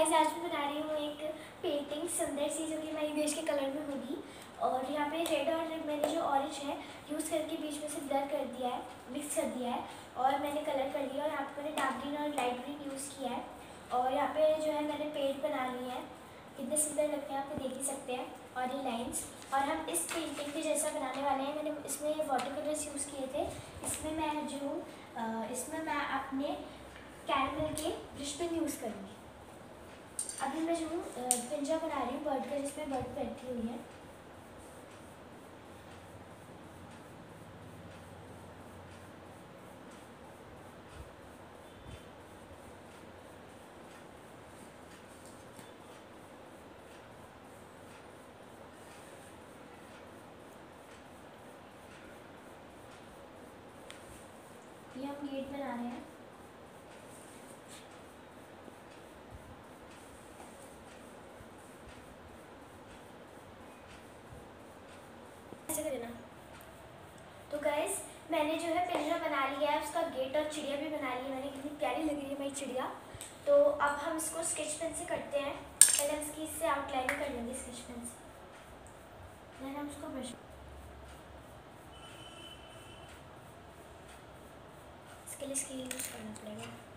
Guys आज मैं बना रही हूँ एक पेंटिंग सुंदर सी जो कि मेरी देश के कलर में होगी। और यहाँ पे रेड और मैंने जो ऑरेंज है यूज़ करके बीच में से ब्लर कर दिया है मिक्स कर दिया है। और मैंने कलर कर लिया और यहाँ पे मैंने डार्क ग्रीन और लाइट ग्रीन यूज़ किया है। और यहाँ पे जो है मैंने पेड़ बना लिए हैं। कितने सुंदर लगते हैं, आप देख ही सकते हैं। और ये लाइन्स और हम इस पेंटिंग के जैसा बनाने वाले हैं। मैंने इसमें वाटर कलर्स यूज़ किए थे। इसमें मैं जो इसमें मैं अपने कैरमल के ब्रश पेन यूज़ करूँगी। अभी मैं जो पिंजा बना रही हूँ, बर्ड का, जिसमें बर्ड बैठी हुई है। हम गेट बना रहे हैं ऐसे कर देना तो गैस मैंने जो है पिंजरा बना लिया है, उसका गेट और चिड़िया भी बना ली है मैंने, कितनी प्यारी लग रही है मेरी चिड़िया। तो अब हम इसको स्केच पेन से करते हैं। पहले हम इसकी इससे आउटलाइन कर लेंगे स्केच पेन से मैंने हम उसको ब्रश इसके लिए स्केल यूज़ करना पड़ेगा।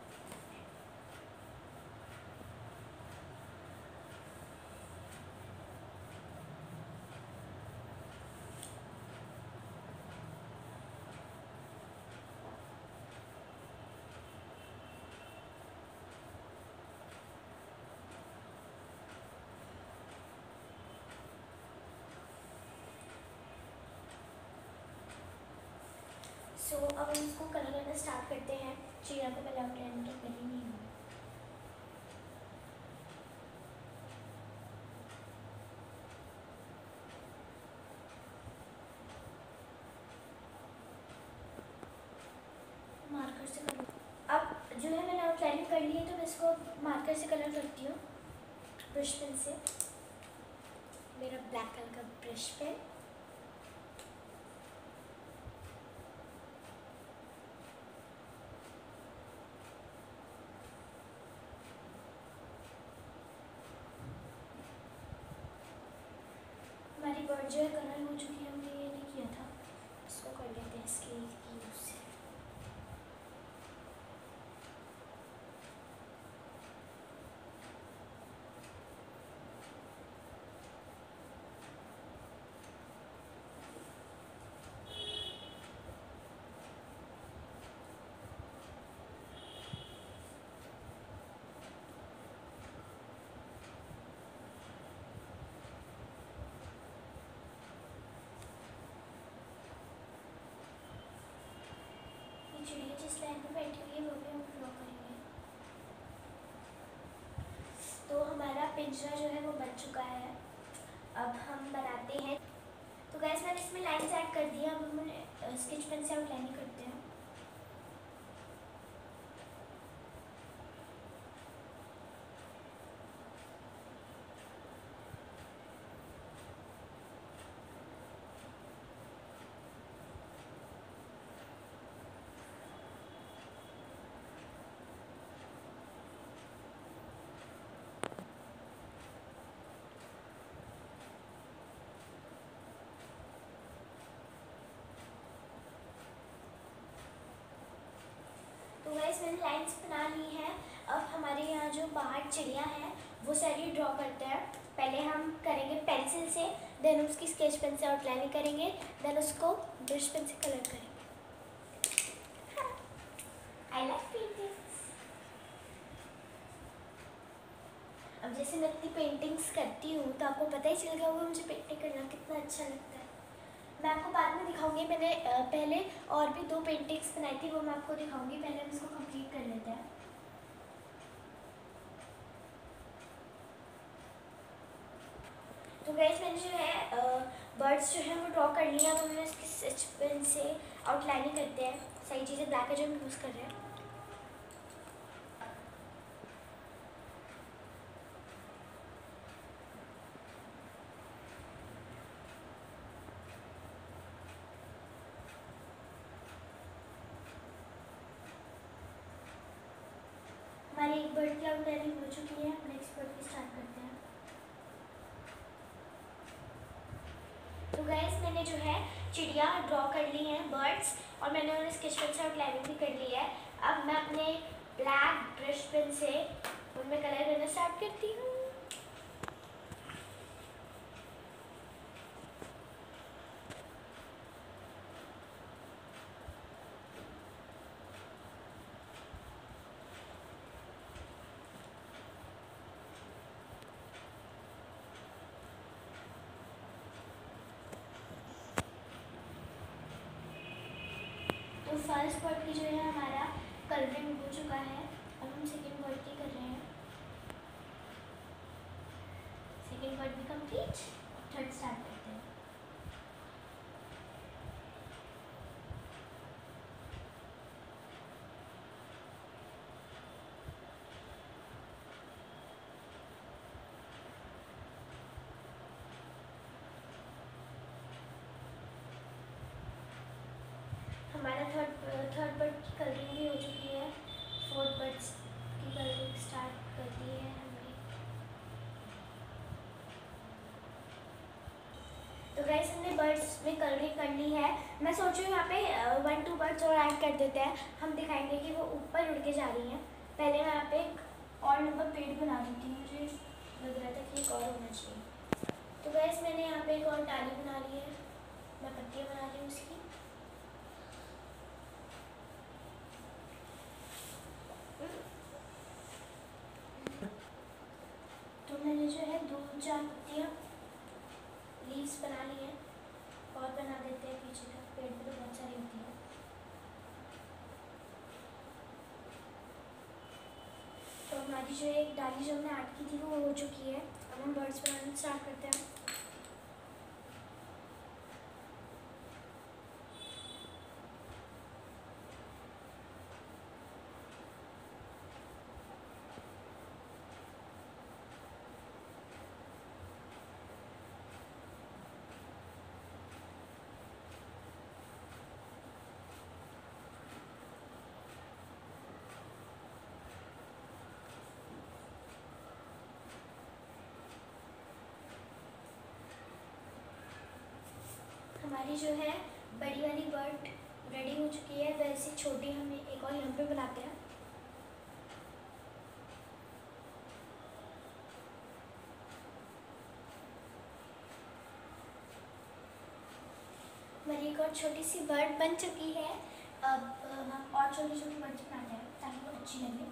सो so, अब हम इसको कलर करना स्टार्ट करते हैं। चिड़िया को पहले आउटलाइन तो पहले नहीं हुआ मार्कर से कलर अब जो है मैंने आउटलाइन कर ली है तो मैं इसको मार्कर से कलर करती हूँ। ब्रश पेन से। मेरा ब्लैक कलर का ब्रश पेन बर्ड जो है, कलर हो चुकी है, हमने ये नहीं किया था। इसको कर लेते हैं इसके यूज़ से चिड़िया जिस लाइन पर बैठी हुई है वो भी हम ड्रॉ करेंगे। तो हमारा पिंजरा जो है वो बन चुका है। अब हम बनाते हैं। तो गैस मैंने इसमें लाइन्स ऐड कर दी है अब हम स्केच पेन से आउटलाइनिंग करते हैं। मैंने लाइंस बना ली हैं। अब हमारे यहाँ जो बाहर चिड़िया है, वो सारी ड्रॉ करते हैं। पहले हम करेंगे पेंसिल से, देन उसकी स्केच पेन से आउटलाइनिंग करेंगे, देन उसको ब्रश पेन से कलर करेंगे। अब जैसे मैं इतनी पेंटिंग्स करती हूँ तो आपको पता ही चल गया होगा मुझे पेंटिंग करना कितना अच्छा लगता है। मैं आपको बाद में दिखाऊँगी, मैंने पहले और भी दो पेंटिंग्स बनाई थी, वो मैं आपको दिखाऊँगी, पहले हम इसको कंप्लीट कर लेते हैं। तो गैस मैंने जो है बर्ड्स जो है, वो ड्रॉ कर लिया अब हम इसकी स्केच पेन से आउटलाइनिंग करते हैं। सही चीज़ें ब्लैक है जो हम यूज़ कर रहे हैं। हमारी एक बर्ड की आउटलाइनिंग हो चुकी है नेक्स्ट बर्ड की स्टार्ट करते हैं। तो गैस मैंने जो है चिड़िया ड्रॉ कर ली है बर्ड्स और मैंने उन्हें स्केच पेन से आउटलाइनिंग भी कर ली है। अब मैं अपने ब्लैक ब्रश पेन से उनमें कलर करना स्टार्ट करती हूँ। फ़र्स्ट वर्ड की जो है हमारा कलरिंग हो चुका है। अब हम सेकेंड वर्ड की कर रहे हैं। सेकेंड वर्ड भी कंप्लीट थर्ड स्टार्ट करते हैं हमारा थर्ड थर्ड बर्ड की कलरिंग भी हो चुकी है। फोर्थ बर्ड्स की कलरिंग स्टार्ट कर दी है हमने। तो गैस हमने बर्ड्स में कलरिंग कर ली है। मैं सोच रही हूँ यहाँ पे वन टू बर्ड्स और ऐड कर देते हैं। हम दिखाएँगे कि वो ऊपर उड़ के जा रही हैं। पहले मैं यहाँ पे एक और नंबर पेड़ बना देती हूँ, मुझे लग रहा था कि एक और होना चाहिए। तो गैस मैंने यहाँ पे एक और डाली बना ली है। मैं पत्तियाँ बना रही हूँ उसकी तो मैंने जो है, दो चार पत्तियाँ लीव्स बना ली हैं और बना देते हैं पीछे तक पेड़ पे तो बहुत सारी होती है। तो हमारी जो एक डाली जो हमने ऐड की थी, वो हो चुकी है। अब हम बर्ड्स बनाना स्टार्ट करते हैं। हमारी जो है बड़ी वाली बर्ड रेडी हो चुकी है। वैसे छोटी हमें एक और यहाँ पे बनाते हैं। हमारी एक और छोटी सी बर्ड बन चुकी है। अब हम और छोटी छोटी बर्ड्स बनाते हैं ताकि वो अच्छी लगे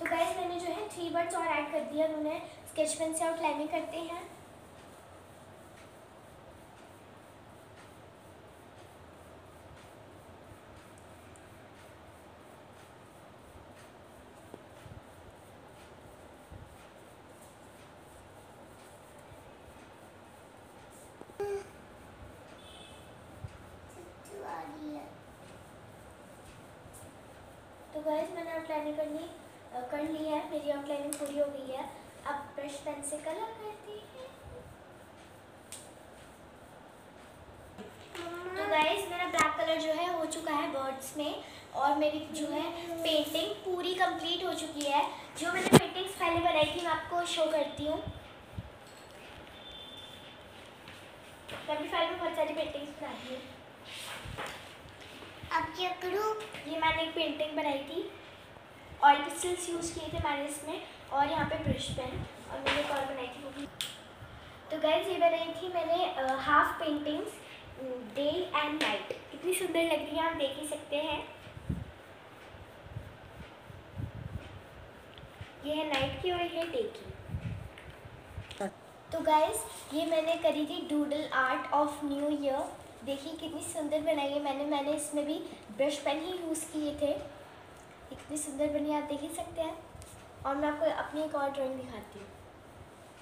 तो गैस मैंने जो है थ्री बर्ड्स और ऐड कर दिया उन्हें स्केच पेन से आउटलाइनिंग करते हैं। तो गैस मैंने आउटलाइनिंग करनी। कर ली है मेरी आउटलाइनिंग पूरी हो गई है। अब ब्रश पेन से कलर करती है। तो गाइस मेरा ब्लैक कलर जो है हो चुका है बर्ड्स में और मेरी जो है पेंटिंग पूरी कंप्लीट हो चुकी है। जो मैंने पेंटिंग्स पहले बनाई थी मैं आपको शो करती हूँ। मैं अपनी फ़ाइल में बहुत सारी पेंटिंग्स बनाती हूँ। अब क्या करूँ? ये मैंने एक पेंटिंग बनाई थी। ऑयल पिस्टल्स यूज़ किए थे मैंने इसमें और यहाँ पे ब्रश पेन और मैंने एक और बनाई थी वो भी। तो गैस ये बनाई थी मैंने half paintings day and night कितनी सुंदर लग रही है, आप देख ही सकते हैं। ये है नाइट की और ये डे की। तो गाइस ये मैंने करी थी doodle art of new year देखिए कितनी सुंदर बनाई है मैंने मैंने इसमें भी ब्रश पेन ही यूज़ किए थे। कितनी सुंदर बनी आप देख ही सकते हैं। और मैं आपको अपनी एक और ड्राइंग दिखाती हूँ।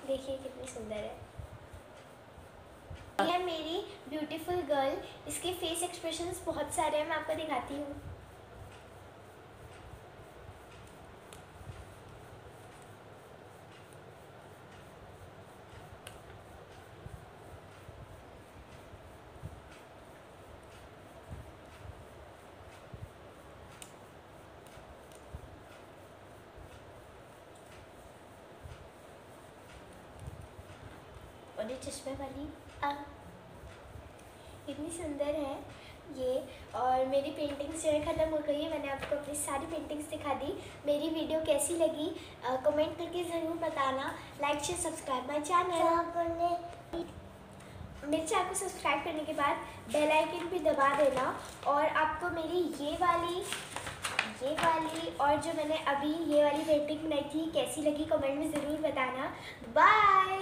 देखिए कितनी सुंदर है। यह मेरी ब्यूटीफुल गर्ल इसके फेस एक्सप्रेशंस बहुत सारे हैं, मैं आपको दिखाती हूँ। और ये चश्मे वाली। इतनी सुंदर है ये। और मेरी पेंटिंग्स जो है ख़त्म हो गई है। मैंने आपको अपनी सारी पेंटिंग्स दिखा दी। मेरी वीडियो कैसी लगी कमेंट करके ज़रूर बताना। Like share subscribe my channel मेरे चैनल को सब्सक्राइब करने के बाद बेल आइकन भी दबा देना। और आपको मेरी ये वाली ये वाली और जो मैंने अभी ये वाली पेंटिंग बनाई थी कैसी लगी कमेंट में ज़रूर बताना। बाय